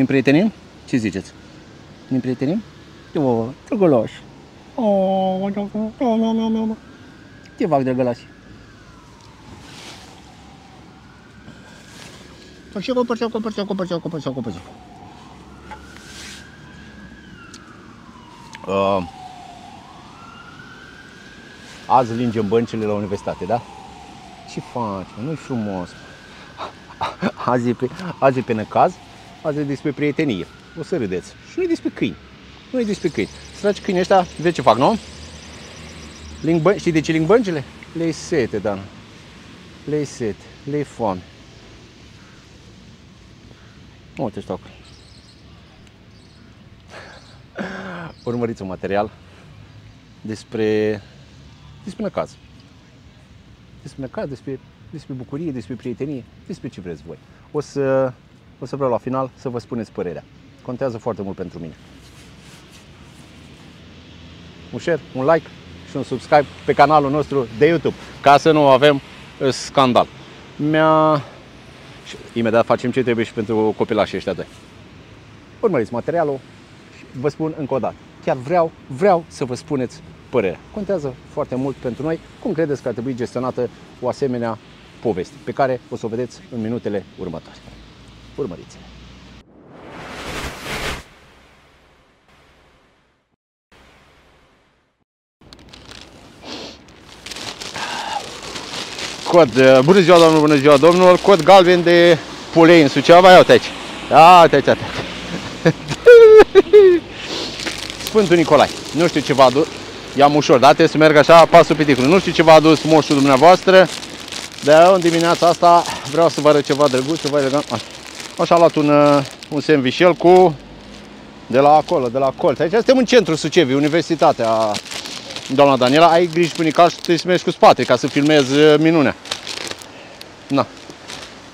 Ne prietenim? Ce ziceți? Ne prietenim? O, drăgălaș. O, Te fac drăgălaș. Părțea, părțea, părțea, părțea, părțea, părțea. Uh, azi lingem băncile la universitate, da? Ce faci, mă? Nu-i frumos. Azi e, pe, azi e pe năcaz, azi e despre prietenie. O să râdeți. Și nu e despre câini. Nu e despre câini. Săraci câini ăștia, vezi ce fac, nu? Ling bă- Știi de ce ling băncile? Le-i sete, Dan. Le-i sete, le-i foame. Uite stoc. Urmăriți un material despre despre năcaz. Despre năcaz, despre, despre bucurie, despre prietenie, despre ce vreți voi. O să, o să vreau la final să vă spuneți părerea. Contează foarte mult pentru mine. Un share, un like și un subscribe pe canalul nostru de YouTube, ca să nu avem uh, scandal. Mi-a... Și imediat facem ce trebuie și pentru copilașii ăștia doi. Urmăriți materialul și vă spun încă o dată. Chiar vreau, vreau să vă spuneți părerea. Contează foarte mult pentru noi cum credeți că ar trebui gestionată o asemenea poveste, pe care o să o vedeți în minutele următoare. Urmăriți! Cod, uh, bună ziua domnul, bună ziua domnilor, cod galben de pulei în Suceava, ia uite aici. Ia uite aici, uite. Sfântul Nicolae, nu știu ce v-a adus, i-am ușor, da? Trebuie să merg așa, pasul pe ticul. Nu știu ce v-a adus moșul dumneavoastră, dar în dimineața asta vreau să vă arăt ceva drăguț, ceva elegant. Așa, așa am luat un, uh, un sandvișel cu, de la acolo, de la colț. Aici suntem în centrul Sucevii, Universitatea Doamna Daniela, ai grijă cu Nical și trebuie să mergi cu spate ca să filmezi uh, minunea. Na.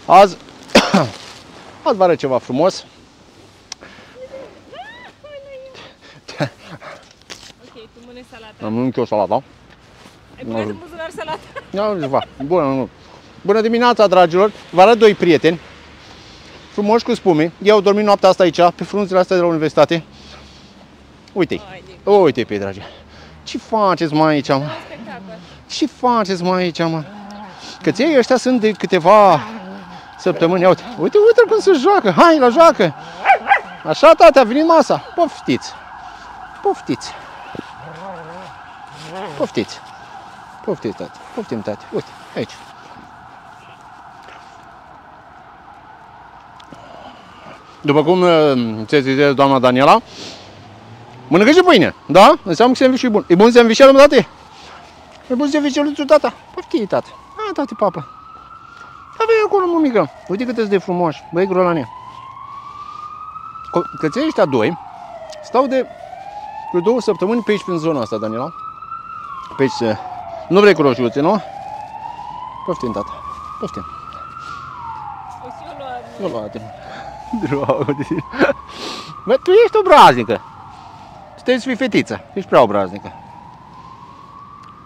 Azi, azi vă arăt ceva frumos. Ok, tu mănânci salata. Am mănânc eu salata. Ai băgat în buzunar salata? Ia ceva. Bună, nu. Bună dimineața, dragilor. Vă arăt doi prieteni. Frumoși cu spume. Ei au dormit noaptea asta aici, pe frunzele astea de la universitate. Uite-i. Haide. Uite-i pe ei, dragi. Ce faceți mai aici, mă? Spectacol. Ce faceți mai aici, mă? Că ei ăștia sunt de câteva săptămâni. Ia Uite, uite, uite cum se joacă. Hai, la joacă. Așa, tata, a venit masa. Poftiți. Poftiți. Poftiți. Poftiți, tati. Poftim, tati. Uite, aici. După cum uh, se zice doamna Daniela, mănâncă și pâine, da? Înseamnă că sandwich e bun. E bun sandwichelul, mă, tati? E bun sandwichelul tu, tata? Poftiți, tata. A, tati, papă. Da, băi, acolo, mămică. Uite cât de frumoși, băi, grolane. Co- Căței ăștia doi stau de vreo două săptămâni pe aici, prin zona asta, Daniela. Pe aici, se- nu vrei cu roșiuțe, nu? Poftim, tata. Poftim. O să eu luat. Nu luate. Dragă de tine. Bă, tu ești obraznică. Tu trebuie să fii fetiță. Ești prea obraznică.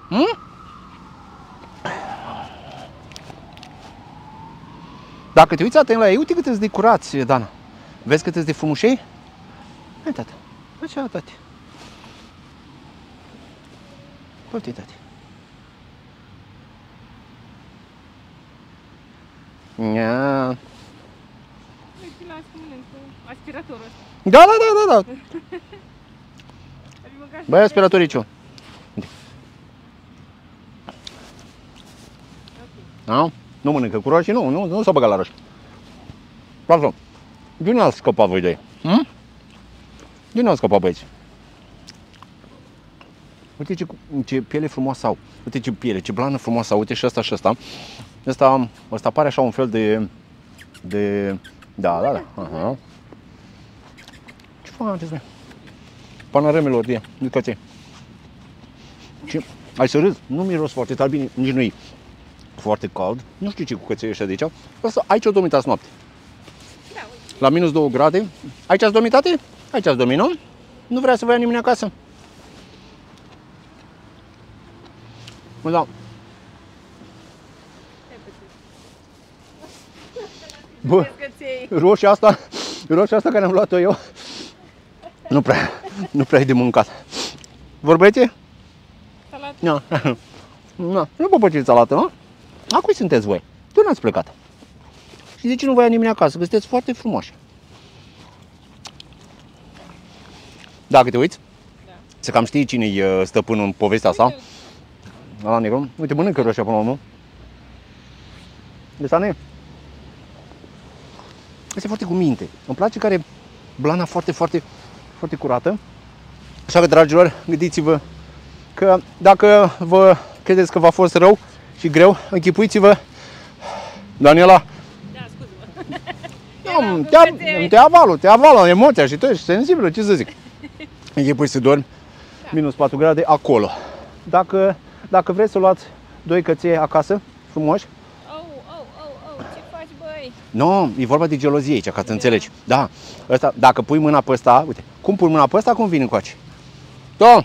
Hm? Dacă te uiți atent la ei, uite cât de curați, Dana. Vezi cât de frumușei? Hai, tata. Așa, tati. Poftim, tati. Ia. Uite, las cum mănânc cu aspiratorul ăsta. Da, da, da, da, da. Ai mâncat și Băi, aspiratoriciu. Da? Nu mănâncă cu roșii, nu, nu, nu s-a băgat la roșii. Lasă. De unde ați scăpat voi de ei? Hm? De unde ați scăpat băieți? Uite ce, ce piele frumoasă au. Uite ce piele, ce blană frumoasă au. Uite și asta și asta. Asta, asta pare așa un fel de... de... Da, da, da. Aha. Ce faceți, mă? Panoramelor de educație. Ce? Ai să râzi? Nu miros foarte tare, bine, nici nu e foarte cald. Nu știu ce cu căței ăștia de aici. Asta, aici o dormit azi noapte. Da, uite. La minus 2 grade. Aici ați dormit, tate? Aici ați dormit, nu? Nu vrea să vă ia nimeni acasă? Mă, da. Stai puțin. Bă, Vezi că ți-ai- roșia asta Roșia asta care am luat-o eu, nu prea, nu prea e de mâncat. Vorbește? Salat. Nu. Nu, nu vă plăceți salată, nu? A cui sunteți voi? Tu n-ați plecat. Și de ce nu vă ia nimeni acasă? Că sunteți foarte frumoși. Dacă te uiți, Da. să cam știi cine e stăpânul în povestea asta. Uite, La negru. Uite, mănâncă roșia până la urmă. Deci, Ane, este foarte cu minte. Îmi place care e blana foarte, foarte, foarte curată. Așa că, dragilor, gândiți-vă că dacă vă credeți că v-a fost rău și greu, închipuiți-vă, Daniela, Da, scuze-mă. nu, te, te avală, te avală emoția și tu ești sensibilă, ce să zic. Închipui să dormi minus 4 grade acolo. Dacă, dacă vreți să luați doi căței acasă, frumoși, Au, au, au, au, ce faci, băi? nu, e vorba de gelozie aici, ca să înțelegi. Da, ăsta, dacă pui mâna pe ăsta, uite, cum pui mâna pe ăsta, cum vine încoace? Da,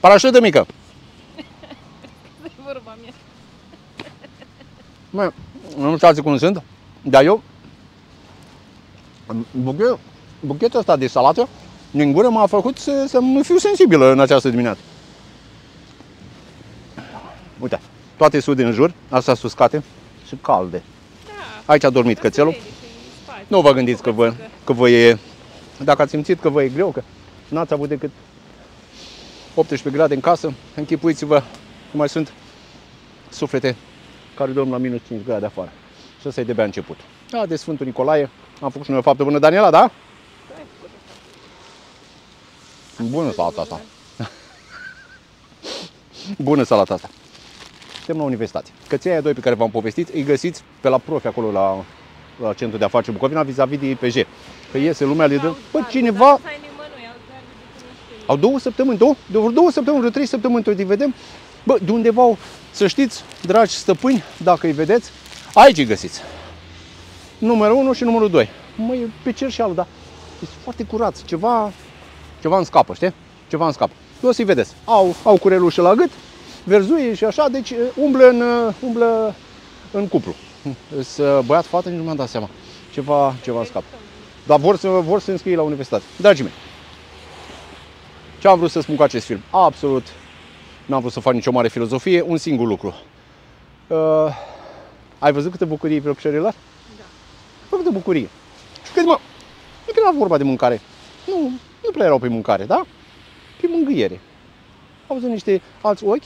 parașută mică. E vorba mea. Mă, nu știu alții cum sunt, dar eu, buchet, buchetul ăsta de salată, din gură m-a făcut să, să mă fiu sensibilă în această dimineață. Uite, toate sunt în jur, astea sunt uscate și calde. Da. Aici a dormit cățelul. Nu vă gândiți că vă, că vă e, dacă ați simțit că vă e greu, că n-ați avut decât 18 grade în casă, închipuiți-vă că mai sunt suflete care dorm la minus 5 grade afară. Și ăsta e de-abia început. Da, de Sfântul Nicolae am făcut și noi o faptă bună. Daniela, da? Bună salata asta. Bună salata asta. Suntem la universitate. Căței aia doi pe care v-am povestit, îi găsiți pe la profi acolo la, la centrul de afaceri Bucovina vis-a-vis de IPJ. Că iese lumea, le dă, bă, cineva, au două săptămâni, două, de vreo două săptămâni, vreo trei săptămâni, tot îi vedem. Bă, de undeva, au- să știți, dragi stăpâni, dacă îi vedeți, aici îi găsiți. Numărul 1 și numărul 2. Măi, e pe cer și alul, dar e foarte curat, ceva, ceva în scapă, știi? Ceva în scapă. Nu o să-i vedeți. Au, au curelușă la gât, verzuie și așa, deci e, umblă în, uh, umblă în cuplu. Sunt băiat, fată, nici nu mi-am dat seama. Ceva, ceva în scapă. Dar vor să, vor să se înscrie la universitate. Dragii mei, ce am vrut să spun cu acest film? Absolut, n-am vrut să fac nicio mare filozofie, un singur lucru. Uh, ai văzut câte bucurie pe obșorilor? Da. Câte bucurie. Și cât mă, nu era vorba de mâncare. Nu, nu prea erau pe mâncare, da? Pe mângâiere. Au văzut niște alți ochi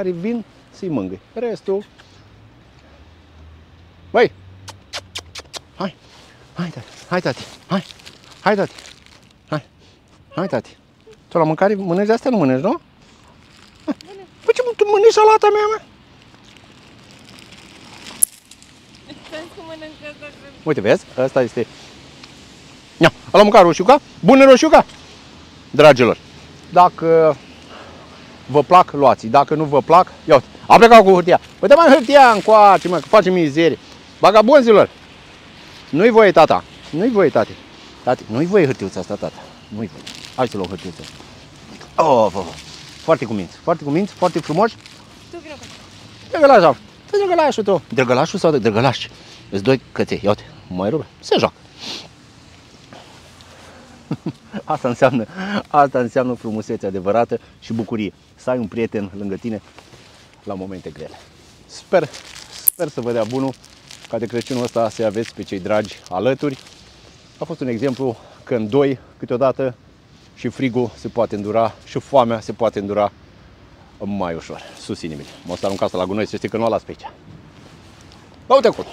care vin să-i mângâi. Restul... Băi! Hai! Hai, tati! Hai, tati! Hai! Hai, tati! Hai! Hai, tati! Tu la mâncare mănânci de astea? Nu mănânci, nu? Hai. Păi ce, tu mănânci salata mea, mă? Uite, vezi? Asta este... Ia, ăla mânca roșiuca? Bună roșiuca? Dragilor, dacă vă plac, luați Dacă nu vă plac, ia uite. A plecat cu hârtia. Uite mai hârtia încoace, mă, că face mizerie. Bagabonzilor, nu-i voie, tata. Nu-i voie, tati. Tati, nu-i voie hârtiuța asta, tata. Nu-i voie. Hai să luăm hârtiuța. Oh, oh, oh. Foarte cuminți, foarte cuminți, foarte frumoși. Tu vină cu Drăgălaș, Fă drăgălașul tău. Drăgălașul sau drăgălaș? Îți doi căței. Ia uite, mai rupe. Se joacă. Asta înseamnă, asta înseamnă frumusețe adevărată și bucurie. Să ai un prieten lângă tine la momente grele. Sper, sper să vă dea bunul ca de Crăciunul ăsta să aveți pe cei dragi alături. A fost un exemplu că în doi câteodată și frigul se poate îndura și foamea se poate îndura mai ușor. Susține-mi. Mă o să arunc asta la gunoi să știi că nu o las pe aici. Bă, uite acolo.